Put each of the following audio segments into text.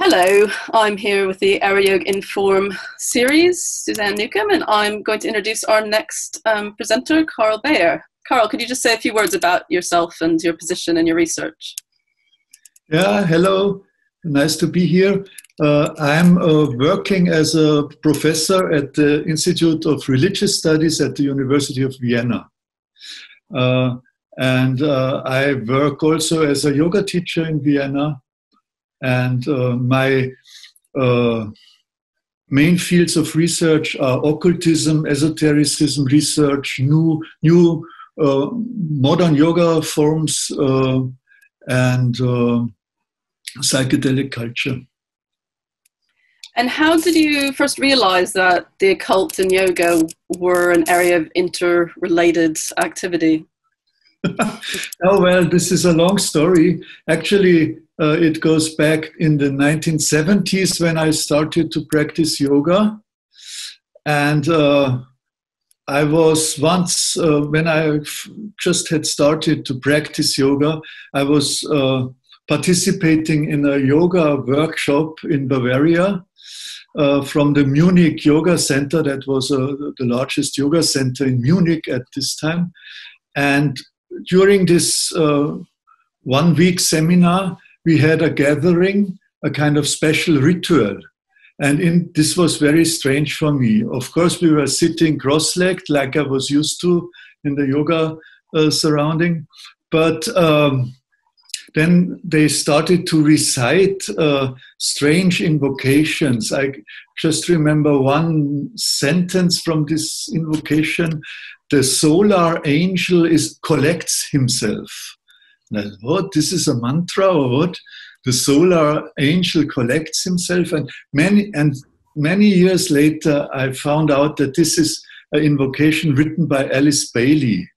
Hello, I'm here with the AyurYog Inform series, Suzanne Newcombe, and I'm going to introduce our next um, presenter, Karl Baier. Karl, could you just say a few words about yourself and your position and your research? Yeah, hello. Nice to be here. Uh, I'm uh, working as a professor at the Institute of Religious Studies at the University of Vienna. Uh, and uh, I work also as a yoga teacher in Vienna. And uh, my uh, main fields of research are occultism, esotericism research, new, new modern yoga forms, and psychedelic culture. And how did you first realize that the occult and yoga were an area of interrelated activity? oh, well, this is a long story. Actually, uh, it goes back in the 1970s when I started to practice yoga. And uh, I was once, uh, when I just had started to practice yoga, I was uh, participating in a yoga workshop in Bavaria uh, from the Munich Yoga Center. That was uh, the largest yoga center in Munich at this time. And during this one week seminar, we had a gathering, a kind of special ritual. And in, this was very strange for me. Of course, we were sitting cross legged like I was used to in the yoga uh, surrounding. But um, then they started to recite uh, strange invocations. I just remember one sentence from this invocation the solar angel is collects himself. What? This is a mantra or what? The solar angel collects himself, and many and many years later, I found out that this is an invocation written by Alice Bailey,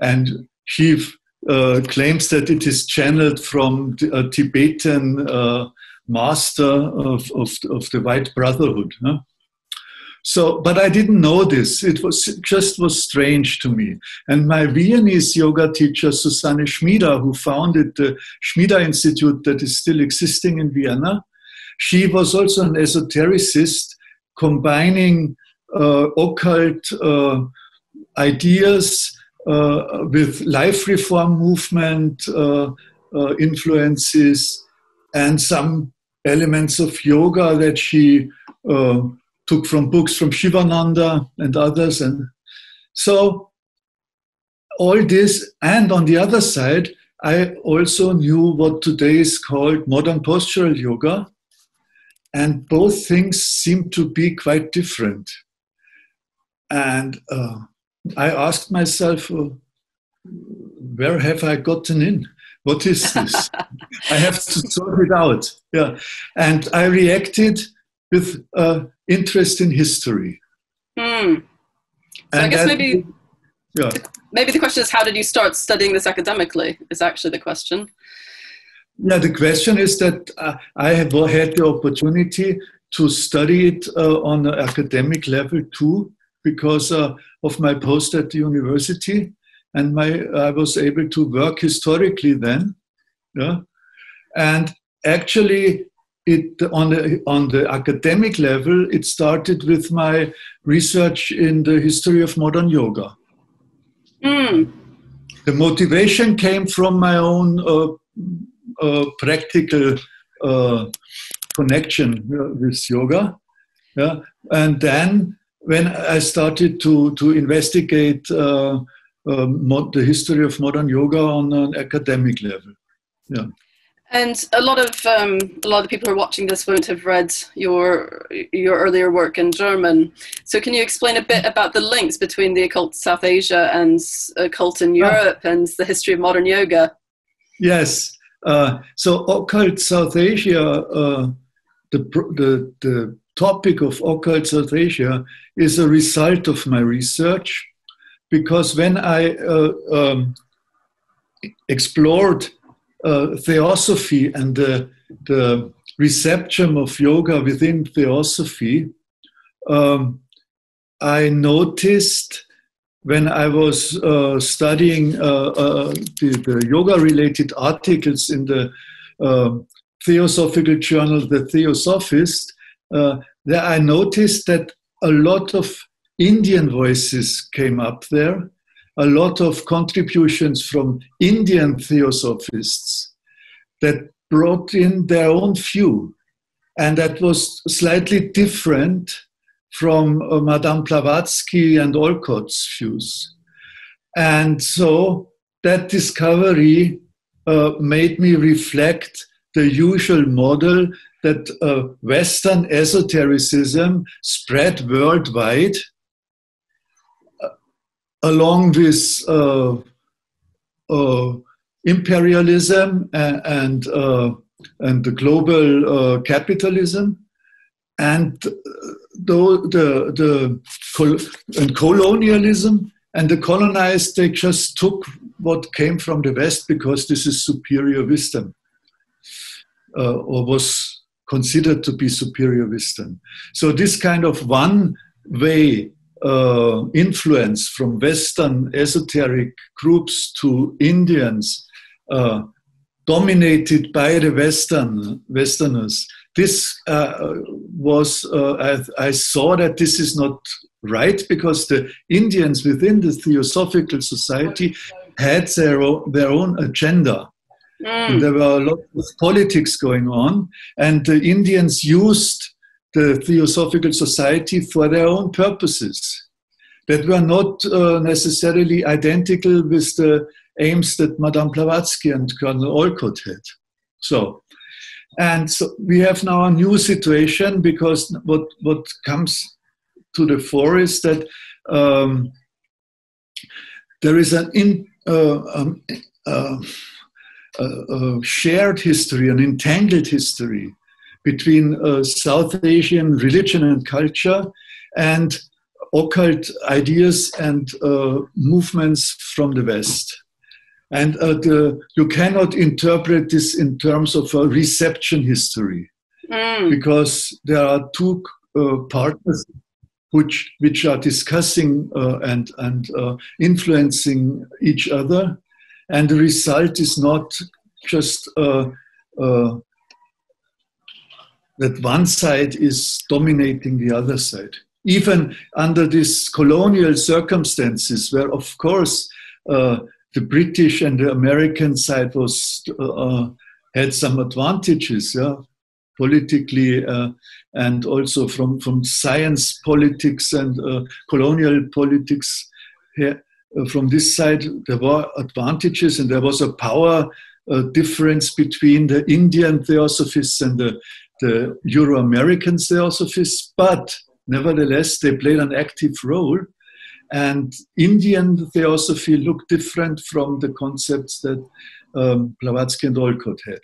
and she uh, claims that it is channeled from a Tibetan uh, master of, of, of, the White Brotherhood. Huh? So, but I didn't know this. It was just was strange to me. And my Viennese yoga teacher, Susanne Schmieder, who founded the Schmieder Institute that is still existing in Vienna, she was also an esotericist, combining uh, occult uh, ideas uh, with life reform movement uh, uh, influences and some elements of yoga that she took from books from Shivananda and others. And so all this, and on the other side, I also knew what today is called modern postural yoga. And both things seem to be quite different. And uh, I asked myself, uh, where have I gotten in? What is this? I have to sort it out. Yeah. And I reacted with uh, interest in history. Hmm. So I guess maybe, yeah. maybe the question is how did you start studying this academically? Is actually the question. Yeah, the question is that uh, I have had the opportunity to study it uh, on an academic level too, because uh, of my post at the university, and my I was able to work historically then. Yeah, and actually, it on the on the academic level, it started with my research in the history of modern yoga. Mm. The motivation came from my own uh, uh, practical uh, connection with yoga, yeah, and then when I started to, to investigate uh, uh, the history of modern yoga on an academic level. Yeah. And a lot of um, a lot of people who are watching this won't have read your your earlier work in German. So can you explain a bit about the links between the occult South Asia and occult in. Europe and the history of modern yoga? Yes. Uh, so occult South Asia, uh, the, the the topic of occult South Asia is a result of my research because when I uh, um, explored uh, theosophy and the, the, reception of yoga within theosophy, um, I noticed when I was uh, studying uh, uh, the, the yoga related articles in the um, theosophical journal, The Theosophist, uh, there I noticed that a lot of Indian voices came up there, a lot of contributions from Indian theosophists that brought in their own view. And that was slightly different from uh, Madame Blavatsky and Olcott's views. And so that discovery uh, made me reflect the usual model that uh, Western esotericism spread worldwide along with uh, uh, imperialism and, and, and, the global capitalism. And the, the, the and colonialism and the colonized, they just took what came from the West because this is superior wisdom, uh, or was considered to be superior wisdom. So, this kind of one way uh, influence from Western esoteric groups to Indians, uh, dominated by the Western Westerners. This uh, was uh, I, I, saw that this is not right because the Indians within the Theosophical Society had their own, their own agenda. Mm. There were a lot of politics going on, and the Indians used the Theosophical Society for their own purposes that were not uh, necessarily identical with the aims that Madame Blavatsky and Colonel Olcott had. So, and so we have now a new situation because what, what comes to the fore is that um, there is an in, uh, um, uh, uh, shared history, an entangled history between uh, South Asian religion and culture and occult ideas and uh, movements from the West. And uh, the, you cannot interpret this in terms of a reception history mm. because there are two partners which, which are discussing uh, and, and uh, influencing each other. And the result is not just uh, uh, that one side is dominating the other side. Even under these colonial circumstances, where of course uh, the British and the American side was uh, had some advantages, yeah, politically uh, and also from, from science politics and uh, colonial politics. Here, uh, from this side, there were advantages and there was a power uh, difference between the Indian theosophists and the, the Euro American theosophists, but nevertheless, they played an active role. And Indian theosophy looked different from the concepts that um, Blavatsky and Olcott had.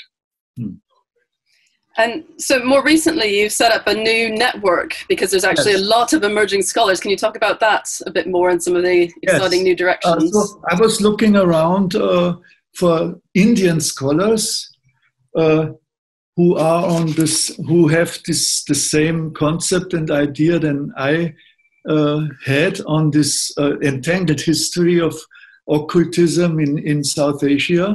Hmm. And so, more recently, you've set up a new network because there's actually yes. a lot of emerging scholars. Can you talk about that a bit more and some of the exciting yes. new directions? Uh, so I was looking around uh, for Indian scholars uh, who are on this, who have this the same concept and idea than I uh, had on this uh, entangled history of occultism in in South Asia,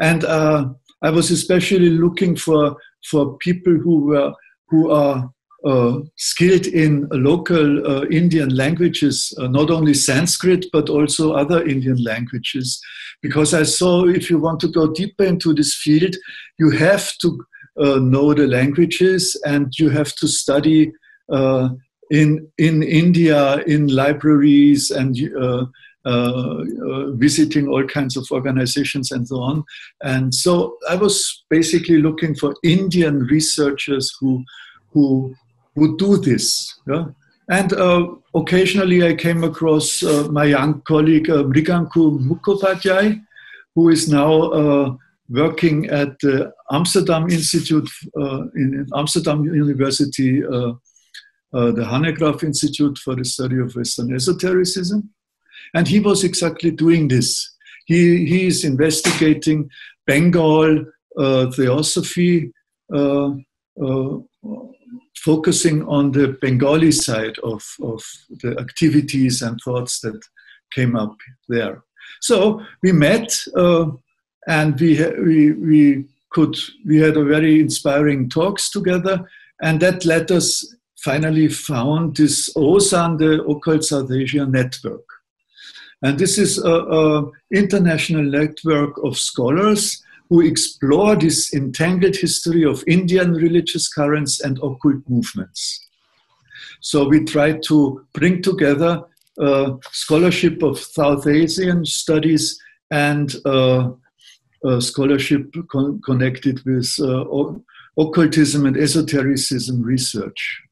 and uh, I was especially looking for for people who were who are uh, skilled in local uh, Indian languages, uh, not only Sanskrit but also other Indian languages, because I saw if you want to go deeper into this field, you have to know the languages and you have to study uh, in in India in libraries and uh, uh, uh, visiting all kinds of organizations and so on. And so I was basically looking for Indian researchers who who would do this. Yeah? And uh, occasionally I came across uh, my young colleague uh, Mukhopadhyay, who is now uh, working at the Amsterdam Institute uh, in Amsterdam University, the Hanegraaff Institute for the Study of Western Esotericism. And he was exactly doing this. He, he is investigating Bengal uh, theosophy, uh, uh, focusing on the Bengali side of, of the activities and thoughts that came up there. So we met uh, and we, we, we could we had a very inspiring talks together, and that led us finally found this OSAN, the Occult South Asia Network. And this is an international network of scholars who explore this entangled history of Indian religious currents and occult movements. So we try to bring together uh, scholarship of South Asian studies and uh, scholarship con- connected with uh, occultism and esotericism research.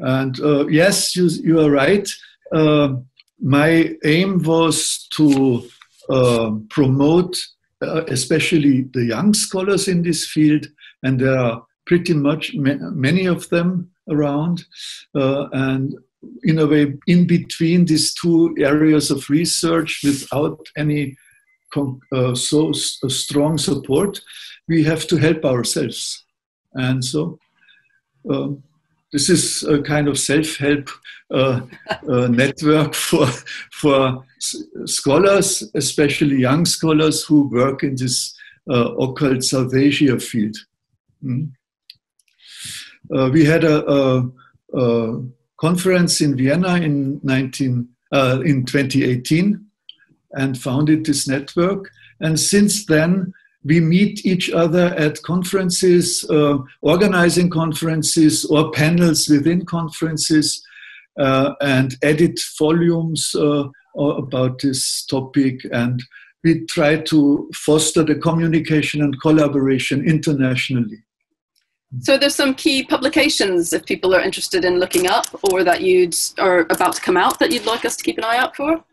And uh, yes, you, you are right. Uh, my aim was to promote especially the young scholars in this field, and there are pretty much ma- many of them around. and in a way in between these two areas of research without any uh, so strong support we have to help ourselves. And so um, this is a kind of self-help uh, uh, network for for scholars especially young scholars who work in this uh, occult asia field. Mm. we had a, a, a conference in Vienna in 19 uh, in 2018 and founded this network. And since then, we meet each other at conferences, uh, organizing conferences or panels within conferences, uh, and edit volumes uh, about this topic. And we try to foster the communication and collaboration internationally. So there's some key publications if people are interested in looking up or that you'd are about to come out that you'd like us to keep an eye out for.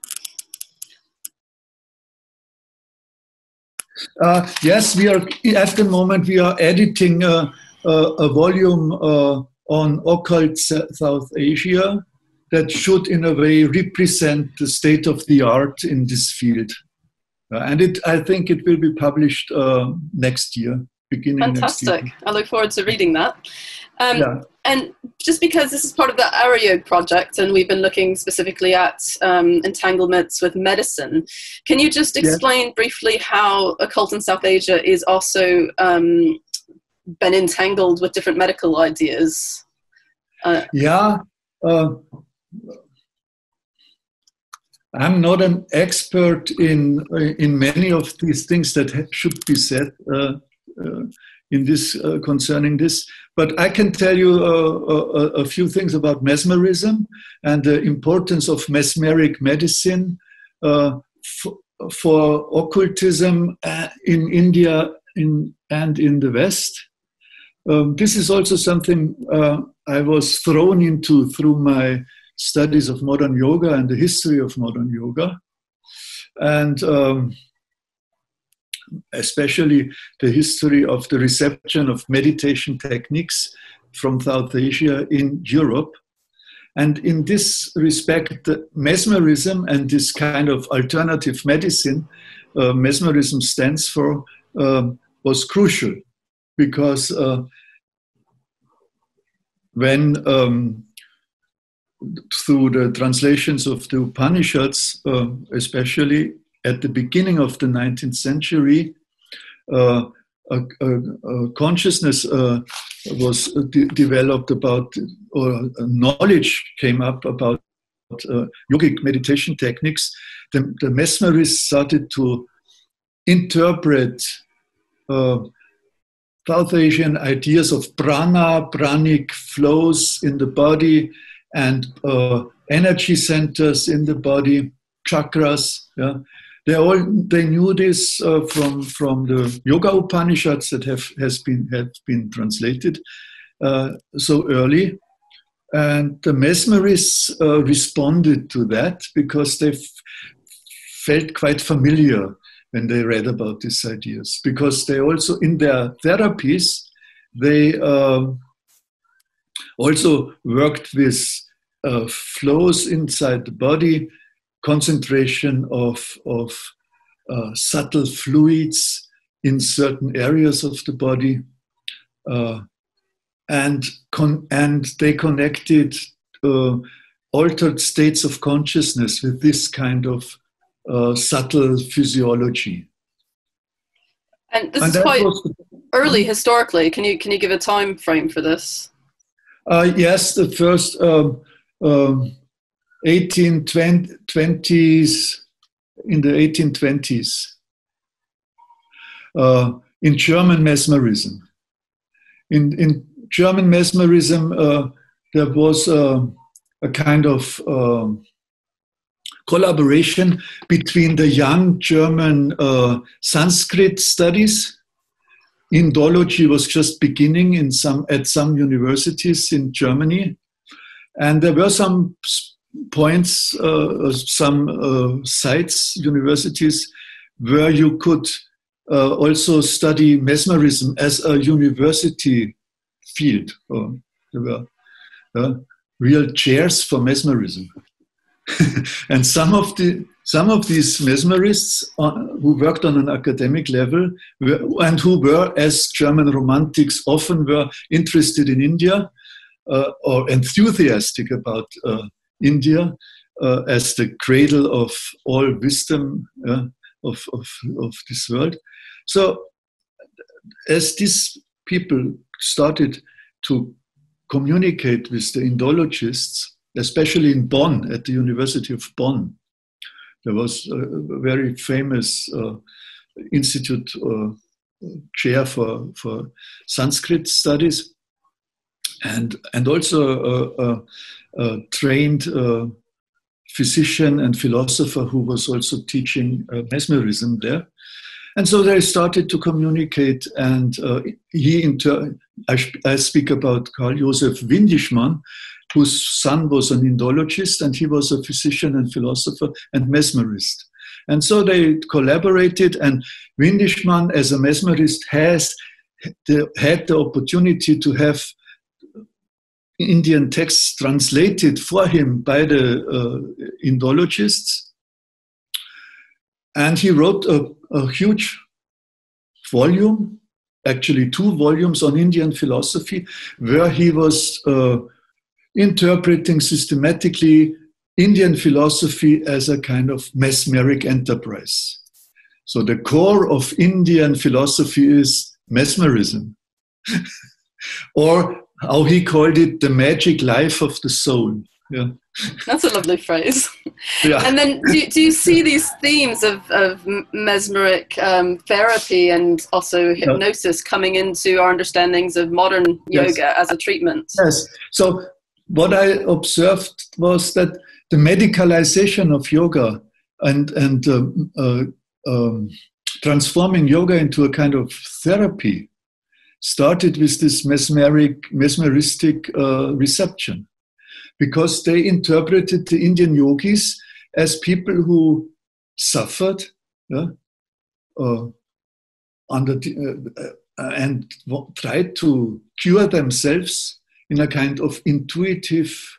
Uh, yes, we are at the moment we are editing uh, uh, a volume uh, on occult South Asia that should, in a way, represent the state of the art in this field, uh, and it I think it will be published uh, next year beginning Fantastic. I look forward to reading that. Um, yeah. And just because this is part of the AyurYog project and we've been looking specifically at um, entanglements with medicine, can you just explain yeah. briefly how occult in South Asia is also um, been entangled with different medical ideas? Uh, yeah. Uh, I'm not an expert in in many of these things that should be said. Uh, uh, in this uh, concerning this. But I can tell you uh, a, a, few things about mesmerism and the importance of mesmeric medicine for, for occultism in India in, and in the West. Um, this is also something uh, I was thrown into through my studies of modern yoga and the history of modern yoga. And um, especially the history of the reception of meditation techniques from South Asia in Europe. And in this respect, mesmerism and this kind of alternative medicine, uh, mesmerism stands for, uh, was crucial because uh, when um, through the translations of the Upanishads, uh, especially at the beginning of the 19th century, uh, a, a, a, consciousness uh, was de- developed about, or knowledge came up about uh, yogic meditation techniques. The, the, mesmerists started to interpret uh, South Asian ideas of prana, pranic flows in the body, and uh, energy centers in the body, chakras. Yeah? They all they knew this uh, from from the Yoga Upanishads that have has been have been translated uh, so early, and the mesmerists uh, responded to that because they felt quite familiar when they read about these ideas. Because they also in their therapies they um, also worked with uh, flows inside the body concentration of, of uh, subtle fluids in certain areas of the body. Uh, and, con- and they connected uh, altered states of consciousness with this kind of uh, subtle physiology. And this and is quite was, early historically. Can you can you give a time frame for this? Uh, yes, the first um, um, 1820s in the 1820s uh, in German mesmerism. In in German mesmerism, uh, there was a kind of um, collaboration between the young German uh, Sanskrit studies. Indology was just beginning in some, at some universities in Germany. And there were some points, uh, some uh, sites, universities, where you could uh, also study mesmerism as a university field. Oh, there were uh, real chairs for mesmerism. and some of the some of these mesmerists uh, who worked on an academic level were, and who were, as German romantics often were, interested in India uh, or enthusiastic about uh, India uh, as the cradle of all wisdom uh, of, of, of this world. So, as these people started to communicate with the Indologists, especially in Bonn, at the University of Bonn. There was a very famous uh, institute uh, chair for, for Sanskrit studies and, and also a, trained uh, physician and philosopher who was also teaching uh, mesmerism there. And so they started to communicate, and uh, he, in turn, I, I, speak about Karl Josef Windischmann, whose son was an Indologist, and he was a physician and philosopher and mesmerist. And so they collaborated, and Windischmann, as a mesmerist, has the, had the opportunity to have Indian texts translated for him by the uh, Indologists. And he wrote a, a huge volume, actually two volumes on Indian philosophy, where he was uh, interpreting systematically Indian philosophy as a kind of mesmeric enterprise. So the core of Indian philosophy is mesmerism, or how he called it, the magic life of the soul. Yeah. That's a lovely phrase. Yeah. And then do, do you see these themes of, of mesmeric um, therapy and also hypnosis coming into our understandings of modern yoga yes. as a treatment? Yes. So what I observed was that the medicalization of yoga and, and um, uh, um, transforming yoga into a kind of therapy started with this mesmeric, mesmeristic uh, reception because they interpreted the Indian yogis as people who suffered yeah, uh, under the, uh, uh and tried to cure themselves in a kind of intuitive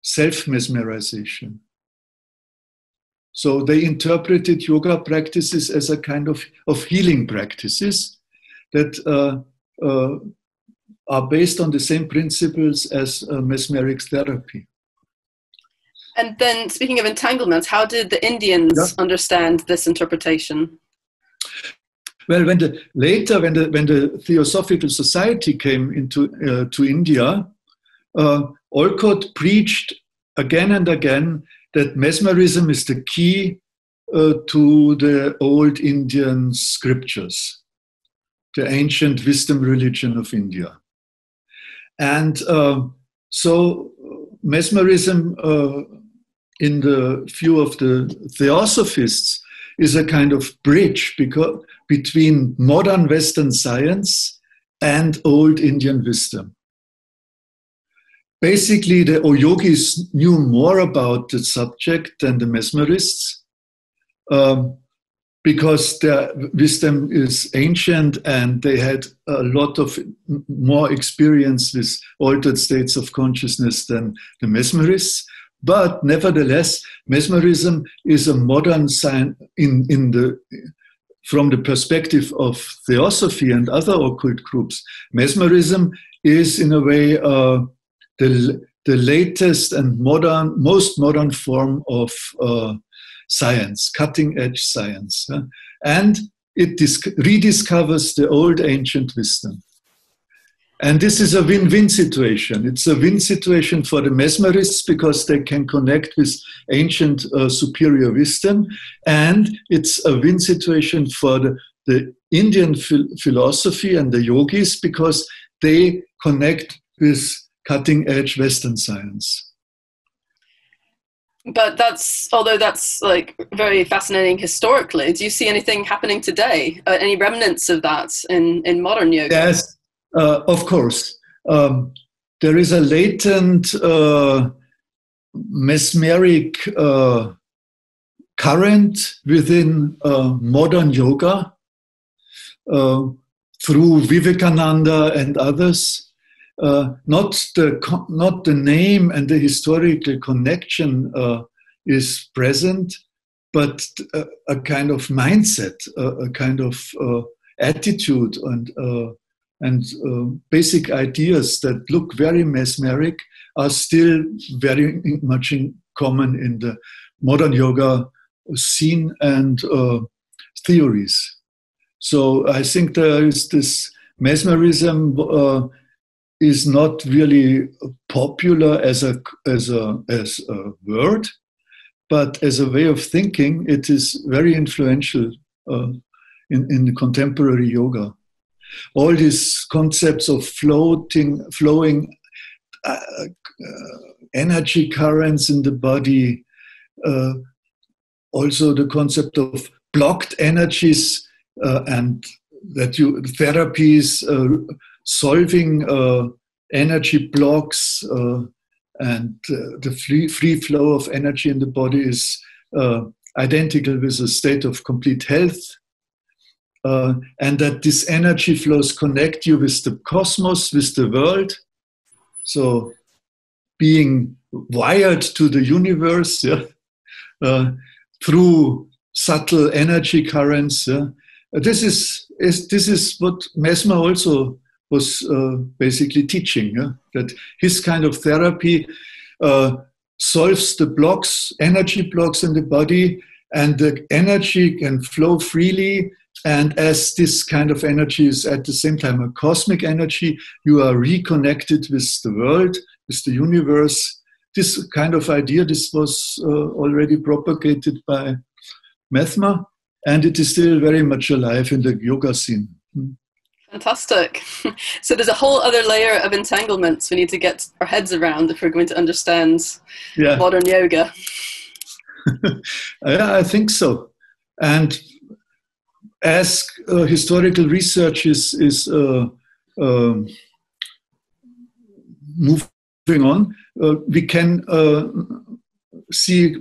self mesmerization. So they interpreted yoga practices as a kind of, of healing practices that uh, are based on the same principles as uh, mesmeric therapy. And then, speaking of entanglements, how did the Indians yeah. understand this interpretation? Well, when the later when the when the Theosophical Society came into uh, to India, uh, Olcott preached again and again that mesmerism is the key uh, to the old Indian scriptures, the ancient wisdom religion of India, and uh, so mesmerism, uh, in the view of the Theosophists, is a kind of bridge because between modern Western science and old Indian wisdom. Basically, the yogis knew more about the subject than the mesmerists um, because their wisdom is ancient and they had a lot of more experience with altered states of consciousness than the mesmerists. But nevertheless, mesmerism is a modern science in, in the from the perspective of theosophy and other occult groups, mesmerism is in a way uh, the, the latest and modern, most modern form of uh, science, cutting edge science. And it rediscovers the old ancient wisdom. And this is a win win situation. It's a win situation for the mesmerists because they can connect with ancient uh, superior wisdom. And it's a win situation for the, the Indian phil- philosophy and the yogis because they connect with cutting edge Western science but that's although that's like very fascinating historically do you see anything happening today? Uh, any remnants of that in in modern yoga? Yes uh, of course. Um, there is a latent uh, mesmeric uh, current within uh, modern yoga uh, through vivekananda and others not the not the name and the historical connection uh, is present, but a, a, kind of mindset, a, a kind of uh, attitude, and uh, and uh, basic ideas that look very mesmeric are still very much in common in the modern yoga scene and uh, theories. So I think there is this mesmerism is not really popular as a as a as a word, but as a way of thinking, it is very influential uh, in in contemporary yoga. All these concepts of floating, flowing uh, uh, energy currents in the body, uh, also the concept of blocked energies uh, and that you therapies uh, solving uh, energy blocks uh, and uh, the free, free flow of energy in the body is identical with a state of complete health. Uh, and that these energy flows connect you with the cosmos, with the world. So, being wired to the universe yeah, uh, through subtle energy currents. Yeah. This is, is this is what Mesmer also was uh, basically teaching yeah? that his kind of therapy uh, solves the blocks, energy blocks in the body, and the energy can flow freely. And as this kind of energy is at the same time a cosmic energy, you are reconnected with the world, with the universe. This kind of idea, this was uh, already propagated by Mesmer, and it is still very much alive in the yoga scene. Hmm. Fantastic. So there's a whole other layer of entanglements we need to get our heads around if we're going to understand yeah. modern yoga. yeah, I think so. And as uh, historical research is, is uh, uh, moving on, uh, we can uh, see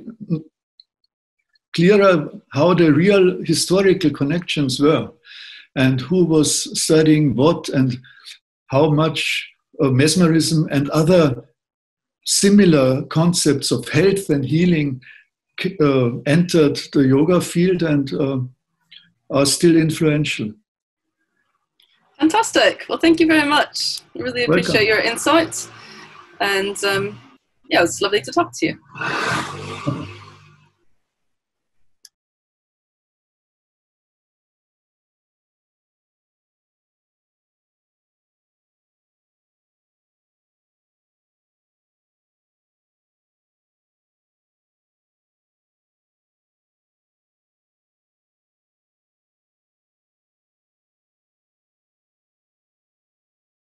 clearer how the real historical connections were and who was studying what and how much mesmerism and other similar concepts of health and healing uh, entered the yoga field and uh, are still influential. Fantastic. Well, thank you very much. I really appreciate Welcome. your insights. And um, yeah, it was lovely to talk to you.